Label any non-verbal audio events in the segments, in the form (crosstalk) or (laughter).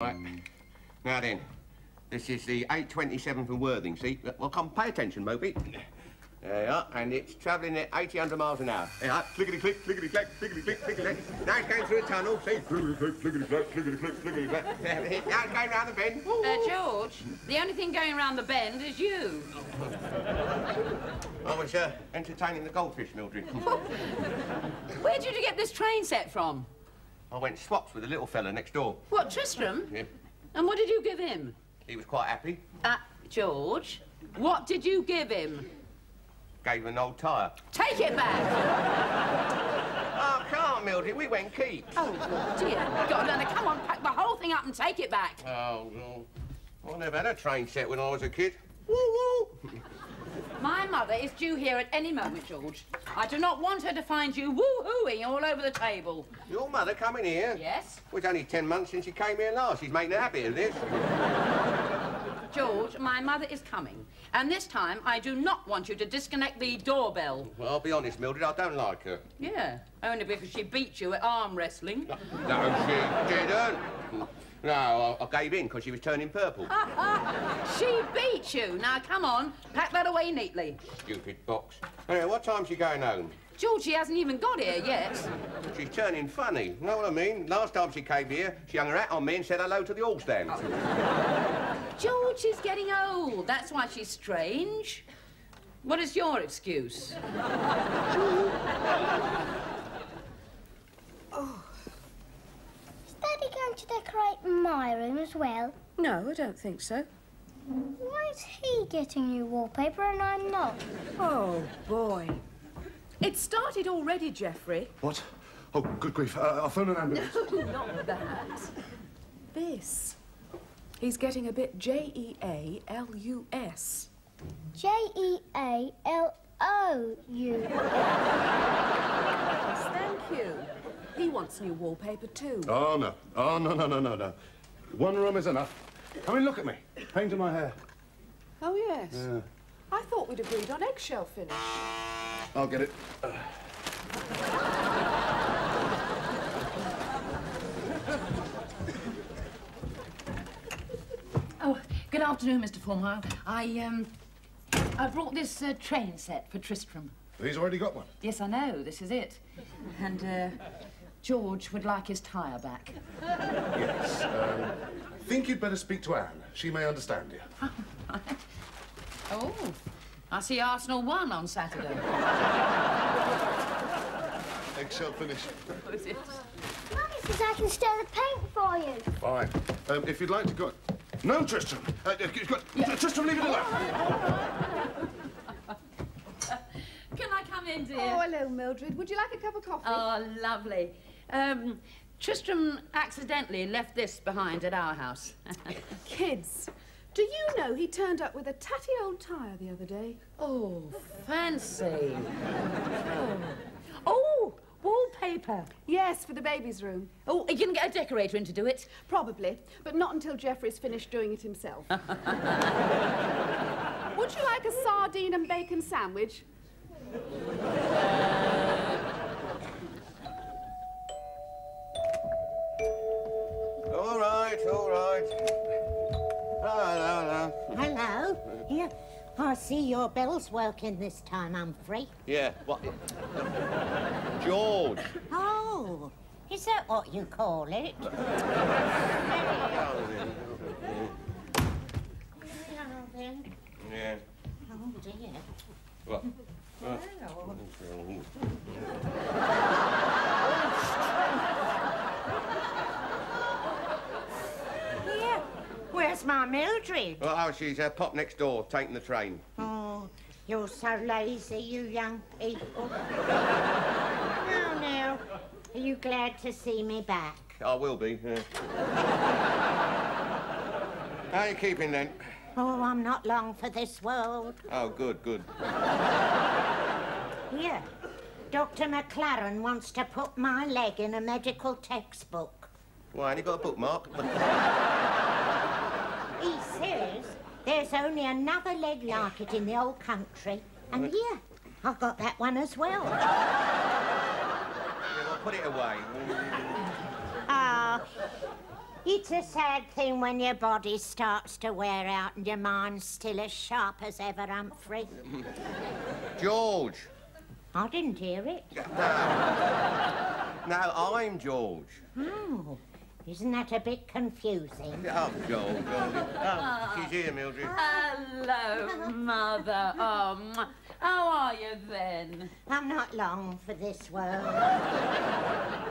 Right. Now then, this is the 827 from Worthing, see? Well, come, pay attention, Moby. There you are, and it's travelling at 80, 100 miles an hour. There you are, clickety-click, clickety-click, clickety-click, clickety-click. Now it's going through a tunnel, see? Clickety-click, clickety-click, clickety-click, clickety-click. Now it's going round the bend. Uh. George, the only thing going round the bend is you. I was uh, entertaining the goldfish, Mildred. (laughs) Where did you get this train set from? I went swaps with a little fella next door. What, Tristram? Yeah. And what did you give him? He was quite happy. Uh, George, what did you give him? Gave him an old tyre. Take it back! (laughs) Oh, come on, Mildred, we went keep. Oh, dear God, Leonard, come on, pack the whole thing up and take it back. Oh, well, I never had a train set when I was a kid. Woo, (laughs) woo. My mother is due here at any moment, George. I do not want her to find you woo-hooing all over the table. Your mother coming here? Yes? Well, it's only ten months since she came here last. She's making a habit of this. George, my mother is coming. And this time, I do not want you to disconnect the doorbell. Well, I'll be honest, Mildred, I don't like her. Yeah, only because she beat you at arm wrestling. (laughs) No, she didn't. No, I, I gave in because she was turning purple. (laughs) she beat you. Now, come on, pack that away neatly. Stupid box. Anyway, what time's she going home? Georgie hasn't even got here yet. She's turning funny. You know what I mean? Last time she came here, she hung her hat on me and said hello to the all stand. George is getting old. That's why she's strange. What is your excuse? (laughs) Is Daddy going to decorate my room as well? No, I don't think so. Why is he getting new wallpaper and I'm not? Oh, boy. It started already, Geoffrey. What? Oh, good grief. Uh, I'll phone an ambulance. (laughs) Not that. This. He's getting a bit J E He wants new wallpaper too. Oh, no. Oh, no, no, no, no, no. One room is enough. Come mean, look at me. Painting my hair. Oh, yes. Yeah. I thought we'd agreed on eggshell finish. I'll get it. (laughs) Oh, good afternoon, Mr. Fourmile. I, um, I brought this uh, train set for Tristram. He's already got one. Yes, I know, this is it. And, uh, George would like his tyre back. Yes. Um, think you'd better speak to Anne. She may understand you. Oh, I see Arsenal won on Saturday. Eggshell finish. Was it? Mummy says I can stir the paint for you. Fine. Um, if you'd like to go... No, Tristram! Uh, you've. Tristram, leave it alone! Can I come in, dear? Oh, hello, Mildred. Would you like a cup of coffee? Oh, lovely. Um, Tristram accidentally left this behind at our house. (laughs) Kids, do you know he turned up with a tatty old tyre the other day? oh, fancy. Oh. oh, wallpaper. Yes, for the baby's room. Oh, you to get a decorator in to do it? Probably, but not until Geoffrey's finished doing it himself. (laughs) Would you like a sardine and bacon sandwich? Hello. Yeah. I see your bell's working this time, Humphrey. Yeah, what? George. Oh, is that what you call it? Yeah. (laughs) Oh, dear. What? Yeah. (laughs) my Mildred? Well, oh, she's uh, pop next door, taking the train. Oh, you're so lazy, you young people. oh, (laughs) now, are you glad to see me back? I will be. Yeah. How are you keeping then? Oh, I'm not long for this world. Oh, good, good. Here, Dr. McLaren wants to put my leg in a medical textbook. Why, ain't you got a bookmark? (laughs) He says there's only another leg like it in the old country. And here, I've got that one as well. Yeah, well, put it away. Ah, It's a sad thing when your body starts to wear out and your mind's still as sharp as ever, Humphrey. George. I didn't hear it. (laughs) No, I'm George. Oh, isn't that a bit confusing? (laughs) Oh, George. George. Oh, she's here, Mildred. Hello, Mother. Oh, how are you then? I'm not long for this world.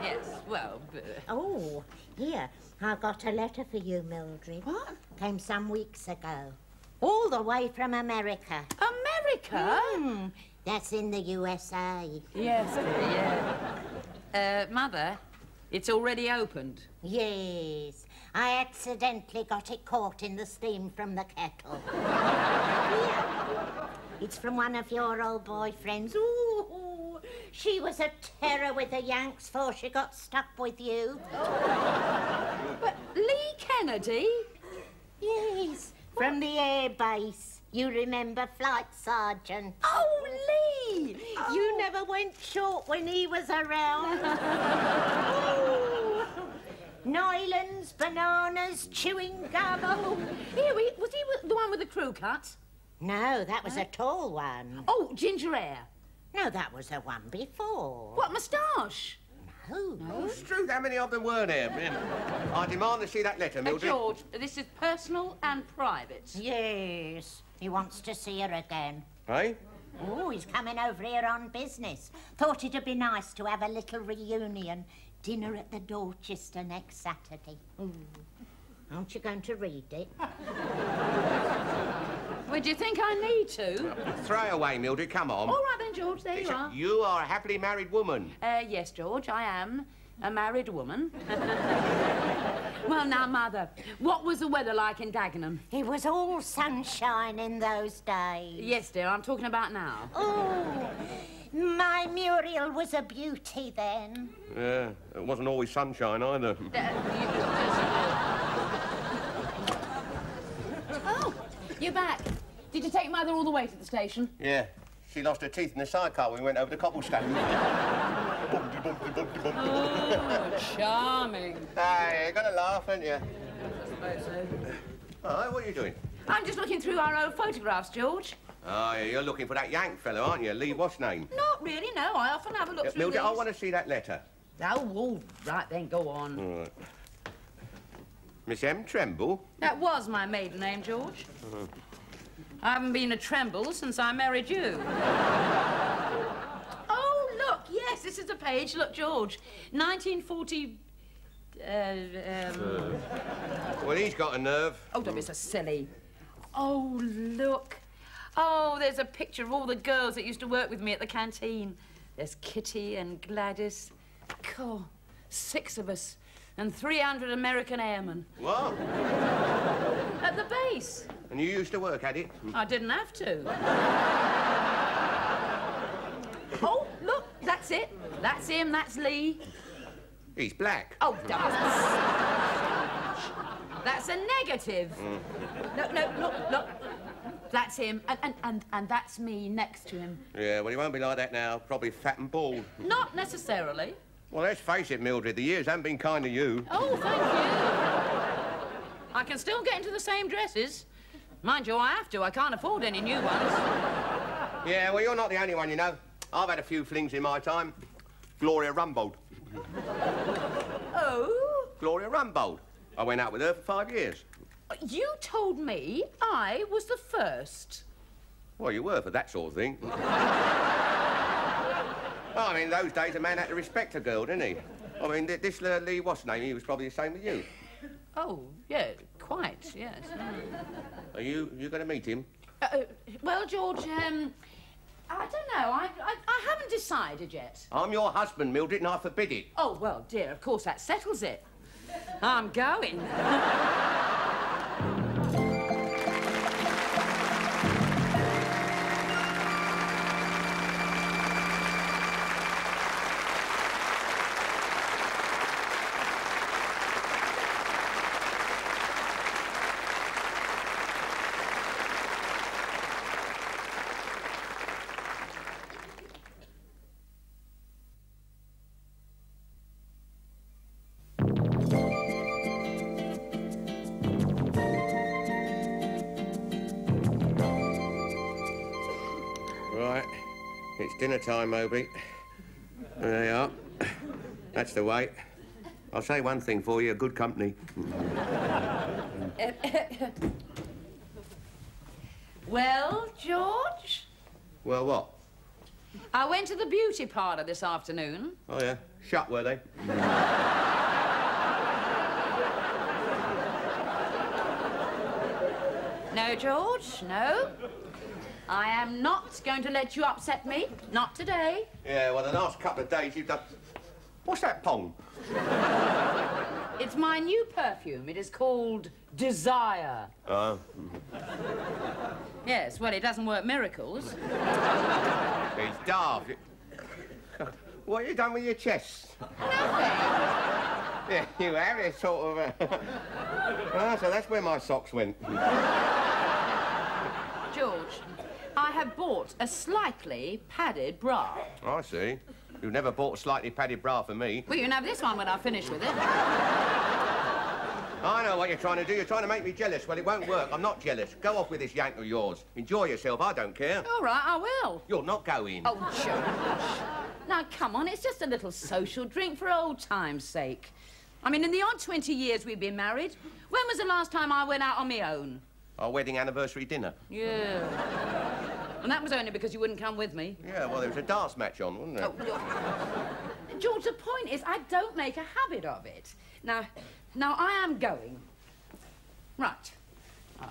Yes, well, b- Oh, here, I've got a letter for you, Mildred. What? Came some weeks ago. All the way from America. America? Hmm, that's in the USA. Yes, dear, yeah. Uh, Mother, it's already opened. Yes, I accidentally got it caught in the steam from the kettle. It's from one of your old boyfriends. Ooh, she was a terror with the Yanks before she got stuck with you. But Lee Kennedy? Yes, from the air base. You remember Flight Sergeant? Oh, Lee! You oh. never went short when he was around. (laughs) Ooh. Nylons, bananas, chewing gum. Oh. Here, he, was he the one with the crew cut? No, that was a tall one. Oh, ginger hair. No, that was the one before. What, moustache? No. It's true. How many of them were there? I demand to see that letter, Uh, Mildred. George, this is personal and private. Yes, he wants to see her again. Eh? Oh, he's coming over here on business. Thought it'd be nice to have a little reunion. Dinner at the Dorchester next Saturday. Ooh. Aren't you going to read it? (laughs) Well, do you think I need to? Throw away, Mildred. Come on. All right then, George, there you are. You are a happily married woman. Uh, yes, George, I am a married woman. (laughs) well, now, Mother, what was the weather like in Dagenham? It was all sunshine in those days. Yes, dear, I'm talking about now. Oh, my Muriel was a beauty then. Yeah, it wasn't always sunshine either. (laughs) Oh, you're back. Did you take Mother all the way to the station? Yeah, she lost her teeth in the sidecar when we went over the cobblestone. (laughs) Bumpty. Oh, charming. (laughs) Hey, you're gonna laugh, aren't you? Oh, what are you doing? I'm just looking through our old photographs, George. Oh, yeah, you're looking for that Yank fellow, aren't you? Lee, what's name? Not really, no. I often have a look Uh, through Mildred, I want to see that letter. Oh, all right then, go on. All right. Miss M. Tremble? That was my maiden name, George. I haven't been a tremble since I married you. (laughs) oh, look, yes, this is the page. Look, George, 1940. Uh, um, Well, he's got a nerve. oh, don't be so silly. Oh, look. Oh, there's a picture of all the girls that used to work with me at the canteen. There's Kitty and Gladys. God, six of us. And 300 American airmen What? at the base. And you used to work at it? I didn't have to. oh, look, that's it. That's him, that's Lee. He's black. Oh, that's... That's a negative. Mm. No, no, look, look. That's him, and, and, and, and that's me next to him. Yeah, well, he won't be like that now. Probably fat and bald. Not necessarily. Well, let's face it, Mildred, the years haven't been kind to you. Oh, thank you. I can still get into the same dresses. Mind you, I have to. I can't afford any new ones. Yeah, well, you're not the only one, you know. I've had a few flings in my time. Gloria Rumbold. Oh? Gloria Rumbold. I went out with her for five years. You told me I was the first. Well, you were for that sort of thing. (laughs) well, I mean, those days, a man had to respect a girl, didn't he? I mean, this uh, Lee, what's name? He was probably the same with you. Oh, yeah, quite, yes. Are you you going to meet him? Uh, uh, well, George, um, I don't know. I, I, I haven't decided yet. I'm your husband, Mildred, and I forbid it. Oh, well, dear, of course that settles it. I'm going. (laughs) It's dinner time, Moby. There you are. That's the way. I'll say one thing for you, good company. (laughs) Well, George? Well, what? I went to the beauty parlour this afternoon. Oh, yeah. Shut, were they? No, George, no. I am not going to let you upset me. Not today. Yeah, well, the last couple of days you've done... What's that pong? It's my new perfume. It is called Desire. Oh. Yes, well, it doesn't work miracles. It's daft. (laughs) What have you done with your chest? (laughs) Yeah, you have. It's sort of... Uh... (laughs) ah, so that's where my socks went. I have bought a slightly padded bra. Oh, I see. You've never bought a slightly padded bra for me. Well, you can have this one when I finish with it. (laughs) I know what you're trying to do. You're trying to make me jealous. Well, it won't work. I'm not jealous. Go off with this yank of yours. Enjoy yourself. I don't care. All right, I will. You're not going. Oh, George. Now, come on, it's just a little social drink for old time's sake. I mean, in the odd 20 years we've been married, when was the last time I went out on my own? Our wedding anniversary dinner. Yeah. And that was only because you wouldn't come with me. Yeah, well, there was a dance match on, wasn't there? Oh, George. (laughs) George, the point is, I don't make a habit of it. Now, now I am going. Right. Uh,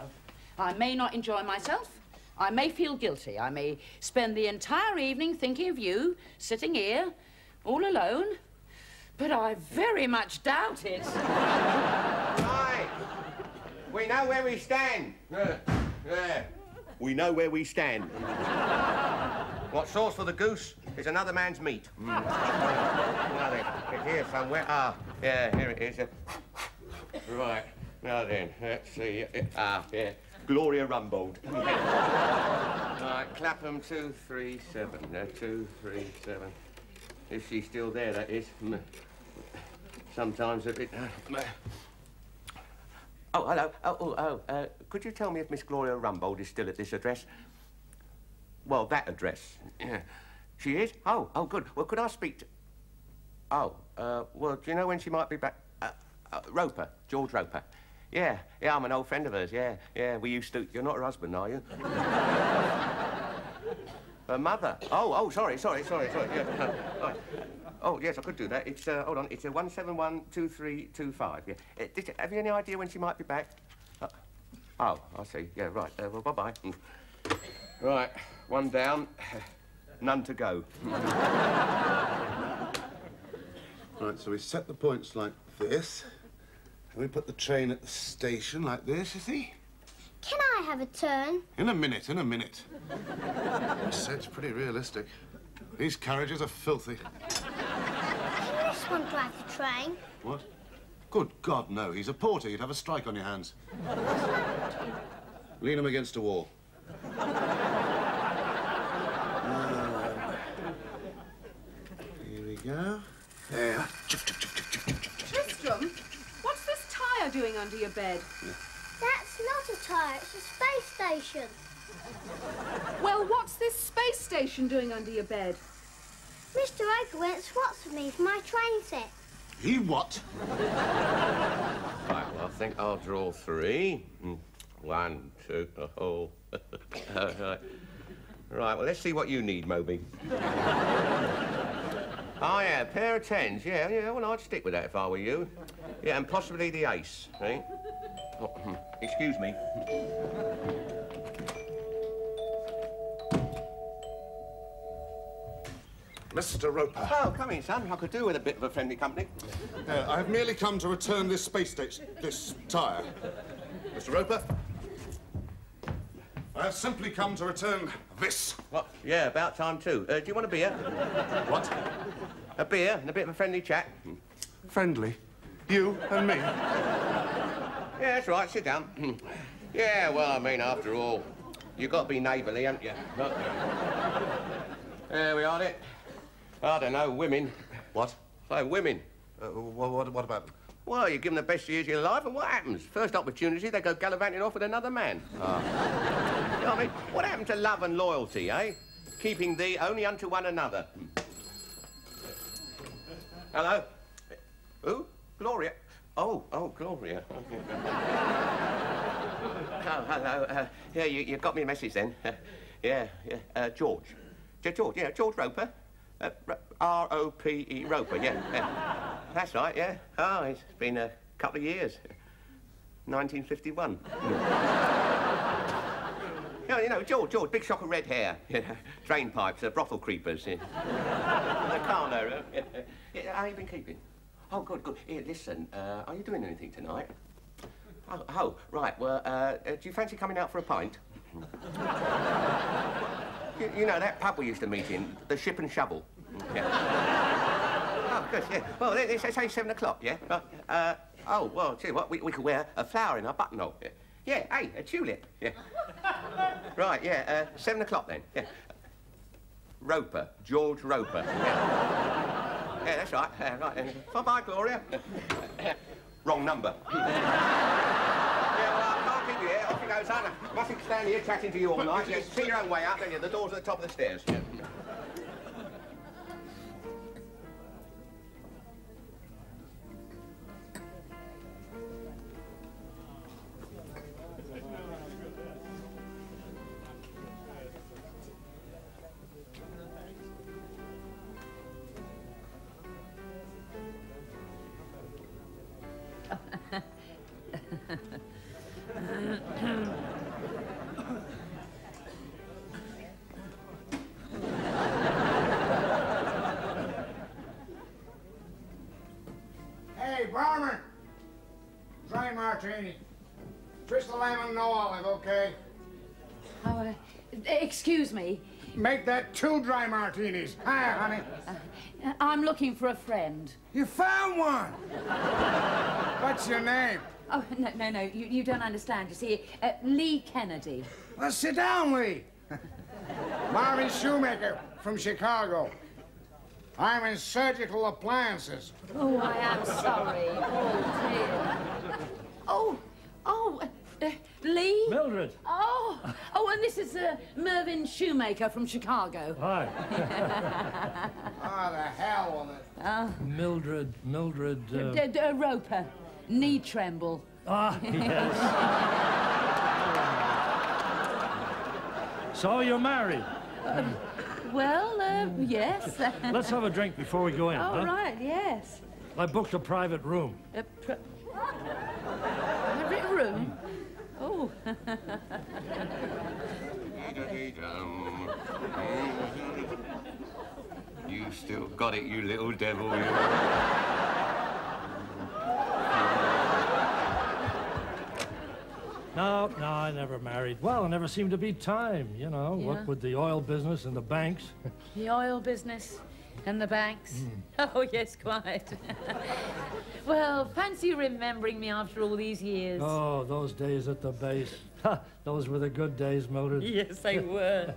I may not enjoy myself. I may feel guilty. I may spend the entire evening thinking of you, sitting here, all alone. But I very much doubt it. (laughs) Right. We know where we stand. Yeah. Yeah. We know where we stand. What's sauce for the goose is another man's meat. Mm. (laughs) now then, it's here somewhere. Ah, yeah, here it is. Right. Now then, let's see. Ah, yeah. Gloria Rumbold. (laughs) right, Clapham, two, three, seven. Uh, two, three, seven. Is she still there, that is? Mm. Sometimes a bit... Uh, Oh, hello. Oh, oh, oh. Uh, could you tell me if Miss Gloria Rumbold is still at this address? Well, that address. Yeah. She is? Oh, oh, good. Well, could I speak to... Oh, uh, well, do you know when she might be back? Uh, uh, Roper, George Roper. Yeah, yeah, I'm an old friend of hers, yeah, yeah. We used to... You're not her husband, are you? (laughs) her mother. Oh, oh, sorry, sorry, sorry, sorry. Yeah. (laughs) Oh, yes, I could do that. It's, uh, hold on, it's a 1712325, yeah. Uh, did, have you any idea when she might be back? Uh, oh, I see. Yeah, right. Uh, well, bye-bye. Mm. Right, one down, (laughs) none to go. (laughs) Right, so we set the points like this. And we put the train at the station like this, you see? Can I have a turn? In a minute, in a minute. I say it's pretty realistic. These carriages are filthy. Can this drive the train? What? Good God, no. He's a porter. You'd have a strike on your hands. Lean him against a wall. Uh, here we go. There. Tristram, what's this tyre doing under your bed? That's not a tyre, it's a space station. Well, what's this space station doing under your bed? Mr. Roper went swats with me for my train set. He what? Right, well, I think I'll draw three. Mm, One, two, oh. (laughs) right. right, well, let's see what you need, Moby. (laughs) oh, yeah, a pair of tens. Yeah, yeah, well, I'd stick with that if I were you. Yeah, and possibly the ace? Oh, hmm, excuse me. (laughs) Mr. Roper. Oh, come in, son. I could do with a bit of a friendly company. Uh, I have merely come to return this space station, this tyre. Mr. Roper? I have simply come to return this. What? Yeah, about time, too. Uh, do you want a beer? What? A beer and a bit of a friendly chat? Friendly. You and me. Yeah, that's right. Sit down. (clears throat) yeah, well, I mean, after all, you've got to be neighbourly, haven't you? Look. there we are, it. I don't know, women. What? Say, women. Uh, what, what, what about them? Well, you give them the best years of your life, and what happens? First opportunity, they go gallivanting off with another man. (laughs) You know what I mean? What happened to love and loyalty, eh? keeping thee only unto one another. Hello? Who? Gloria? Oh, oh, Gloria. (laughs) oh, hello. Uh, yeah, you, you got me a message then. Uh, (laughs) yeah, yeah. Uh, George. Ge- George, yeah, George Roper. R- R-O-P-E, Roper, yeah, yeah. That's right, yeah. Oh, it's been a couple of years. 1951. Yeah, you know, George, George, big shock of red hair, you know, drain pipes, uh, brothel creepers, yeah. the car no, uh, yeah, how you been keeping? Oh, good, good. Here, listen, uh, are you doing anything tonight? Oh, oh right, well, uh, uh, do you fancy coming out for a pint? (laughs) you, you know, that pub we used to meet in, the Ship and Shovel. Yeah. (laughs) oh, good, yeah. Well, it's, it's only seven o'clock, yeah? Uh, uh, oh, well, tell you what, we, we could wear a flower in our buttonhole. Yeah. yeah, hey, a tulip. Yeah. (laughs) Right, yeah, uh, seven o'clock then. Yeah. Roper, George Roper. Yeah, yeah that's right. Right. Bye-bye, Gloria. (laughs) Wrong number. yeah, well, I can't keep you here. Off you. Mustn't stand here chatting to you all night. Yeah, see your own way out, don't you? The door's at the top of the stairs. Yeah. (laughs) excuse me. Make that two dry martinis. Hi, honey. Uh, I'm looking for a friend. You found one! What's your name? Oh, no, no, no, you, you don't understand. You see, uh, Lee Kennedy. Well, sit down, Lee. Marvin Shoemaker from Chicago. I'm in surgical appliances. Oh, I am sorry. Oh, dear. Oh, oh, uh, uh, Lee? Mildred. Oh, oh, and this is uh, Mervyn Shoemaker from Chicago. Hi. (laughs) Ah, the hell on it. Mildred, Mildred. Uh, D- d- uh, Roper, knee tremble. ah, (laughs) yes. so you're married. Well, uh, yes. (laughs) Let's have a drink before we go in. All huh? right, yes. I booked a private room. A pr- a room? You still got it, you little devil. You. No, no, I never married. Well, there never seemed to be time, you know, Yeah. what with the oil business and the banks. The oil business and the banks. Mm. (laughs) Oh, yes, quite. (laughs) well, fancy remembering me after all these years. oh, those days at the base. (laughs) those were the good days, Mildred. Yes, they were.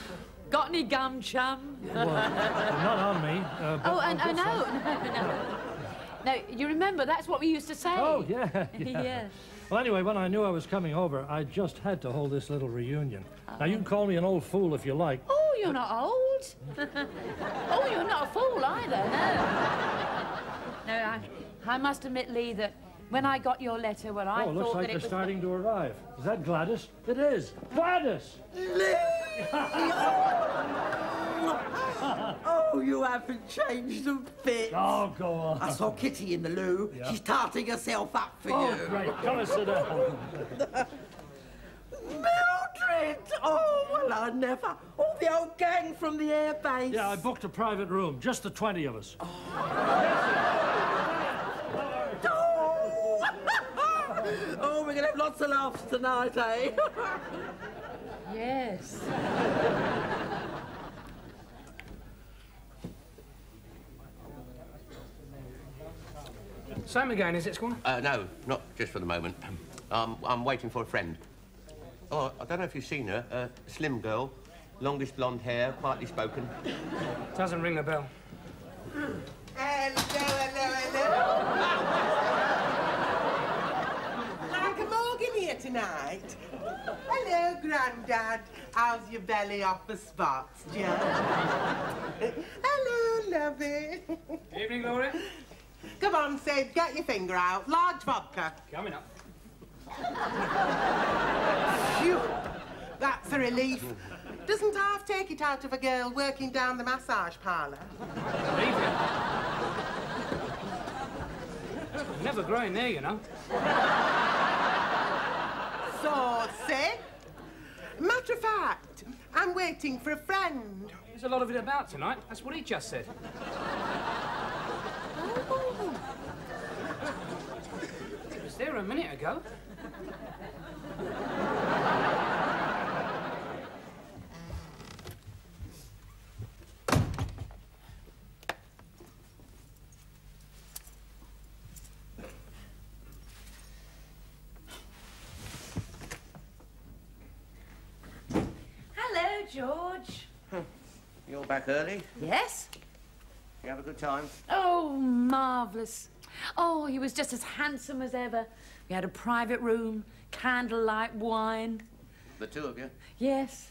(laughs) Got any gum, chum? Well, not on me. Uh, but Oh, and I'll oh, (laughs) no, no, no. No, you remember, that's what we used to say. Oh, yeah, yeah. Yes. Well, anyway, when I knew I was coming over, I just had to hold this little reunion. Now, you can call me an old fool if you like. Oh, you're not old. oh, you're not a fool either, no. No, I, I must admit, Lee, that when I got your letter, well, I oh, looks thought like that they're it was... starting to arrive. Is that Gladys? It is. Gladys! Lee! (laughs) oh, you haven't changed a bit. Oh, go on. I saw Kitty in the loo. Yeah. She's tarting herself up for Oh, you. great. Come and sit down. (laughs) Mildred! Oh, well, I never. All the old gang from the air base. Yeah, I booked a private room, just the 20 of us. Oh, (laughs) oh we're going to have lots of laughs tonight, eh? (laughs) Yes. Sam again, is it, Squire? Uh, no, not just for the moment. Um, I'm waiting for a friend. Oh, I don't know if you've seen her. Uh, slim girl, longish blonde hair, quietly spoken. Doesn't ring a bell. Hello, hello, hello. like a Morgan here tonight. Hello, Grandad. How's your belly off the spots, Joe? Hello, lovey. Evening, Gloria. Come on, Sid, get your finger out. Large vodka. Coming up. Phew, that's a relief. Doesn't half take it out of a girl working down the massage parlour? Never growing there, you know. Sid? Matter of fact, I'm waiting for a friend. There's a lot of it about tonight. That's what he just said. Oh. He was there a minute ago. Hello, George. (laughs) You're back early. Yes? You have a good time? Oh, marvellous. Oh, he was just as handsome as ever. We had a private room, candlelight wine. The two of you? Yes.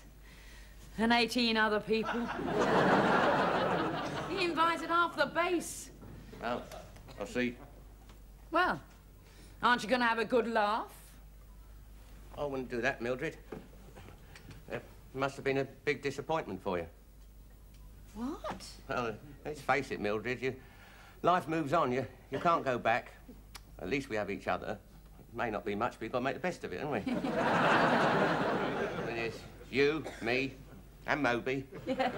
And 18 other people. (laughs) he invited half the base. Oh, I see. Well, aren't you going to have a good laugh? I wouldn't do that, Mildred. Must have been a big disappointment for you. What? Well, let's face it, Mildred. You, life moves on. You, you can't go back. At least we have each other. It may not be much, but we've got to make the best of it, haven't we? (laughs) it is you, me, and Moby Yeah.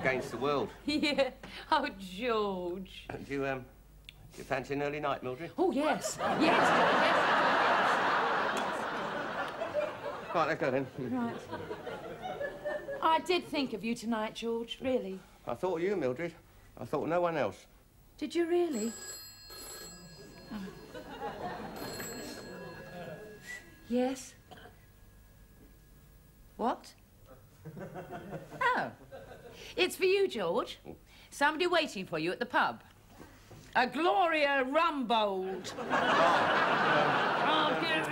against the world. yeah. Oh, George. Do you, um, do you fancy an early night, Mildred? Oh, yes. Yes, yes. Right, let's go then. Right. I did think of you tonight, George, really. I thought of you, Mildred. I thought of no one else. Did you really? Oh. Yes? What? Oh. It's for you, George. Somebody waiting for you at the pub. A Gloria Rumbold. Ah. I'll give